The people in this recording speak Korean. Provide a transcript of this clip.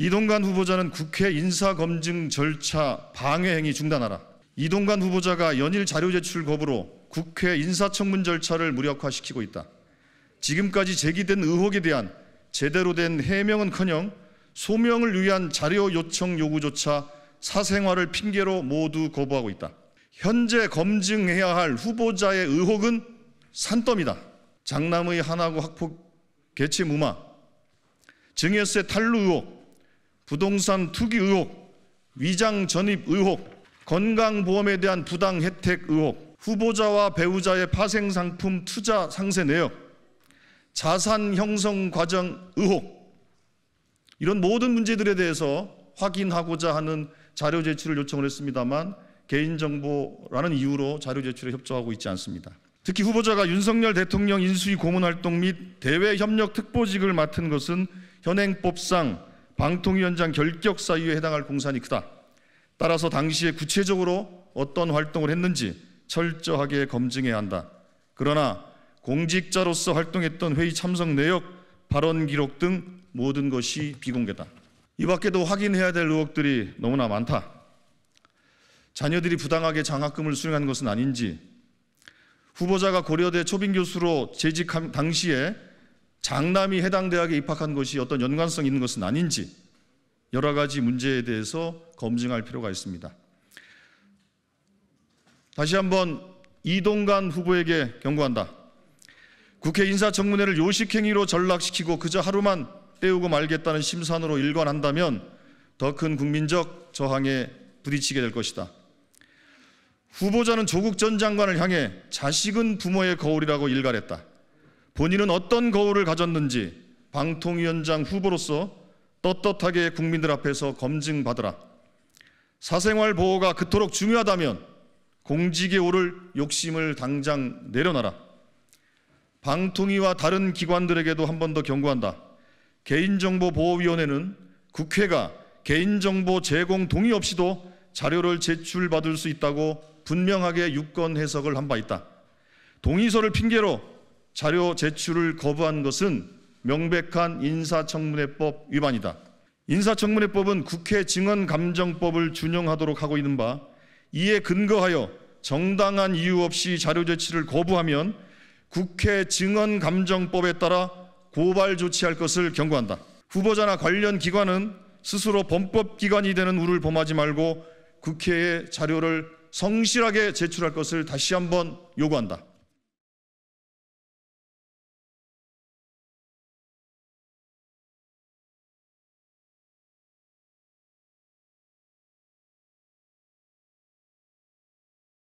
이동관 후보자는 국회 인사검증 절차 방해 행위 중단하라. 이동관 후보자가 연일 자료 제출 거부로 국회 인사청문 절차를 무력화시키고 있다. 지금까지 제기된 의혹에 대한 제대로 된 해명은커녕 소명을 위한 자료 요청 요구조차 사생활을 핑계로 모두 거부하고 있다. 현재 검증해야 할 후보자의 의혹은 산더미다. 장남의 하나고 학폭 개체 무마, 증여세 탈루 의혹, 부동산 투기 의혹, 위장 전입 의혹, 건강보험에 대한 부당 혜택 의혹, 후보자와 배우자의 파생 상품 투자 상세 내역, 자산 형성 과정 의혹 이런 모든 문제들에 대해서 확인하고자 하는 자료 제출을 요청을 했습니다만 개인정보라는 이유로 자료 제출에 협조하고 있지 않습니다. 특히 후보자가 윤석열 대통령 인수위 고문 활동 및 대외 협력 특보직을 맡은 것은 현행법상 방통위 원장 결격 사유에 해당할 공산이 크다. 따라서 당시에 구체적으로 어떤 활동을 했는지 철저하게 검증해야 한다. 그러나 공직자로서 활동했던 회의 참석 내역, 발언 기록 등 모든 것이 비공개다. 이 밖에도 확인해야 될 의혹들이 너무나 많다. 자녀들이 부당하게 장학금을 수령한 것은 아닌지, 후보자가 고려대 초빙 교수로 재직 당시에 장남이 해당 대학에 입학한 것이 어떤 연관성 있는 것은 아닌지 여러 가지 문제에 대해서 검증할 필요가 있습니다. 다시 한번 이동관 후보에게 경고한다. 국회 인사청문회를 요식행위로 전락시키고 그저 하루만 때우고 말겠다는 심산으로 일관한다면 더 큰 국민적 저항에 부딪히게 될 것이다. 후보자는 조국 전 장관을 향해 자식은 부모의 거울이라고 일갈했다. 본인은 어떤 거울을 가졌는지 방통위원장 후보로서 떳떳하게 국민들 앞에서 검증받으라. 사생활 보호가 그토록 중요하다면 공직에 오를 욕심을 당장 내려놔라. 방통위와 다른 기관들에게도 한 번 더 경고한다. 개인정보보호위원회는 국회가 개인정보 제공 동의 없이도 자료를 제출받을 수 있다고 분명하게 유권 해석을 한 바 있다. 동의서를 핑계로 자료 제출을 거부한 것은 명백한 인사청문회법 위반이다. 인사청문회법은 국회 증언감정법을 준용하도록 하고 있는 바 이에 근거하여 정당한 이유 없이 자료 제출을 거부하면 국회 증언감정법에 따라 고발 조치할 것을 경고한다. 후보자나 관련 기관은 스스로 범법기관이 되는 우를 범하지 말고 국회에 자료를 성실하게 제출할 것을 다시 한번 요구한다.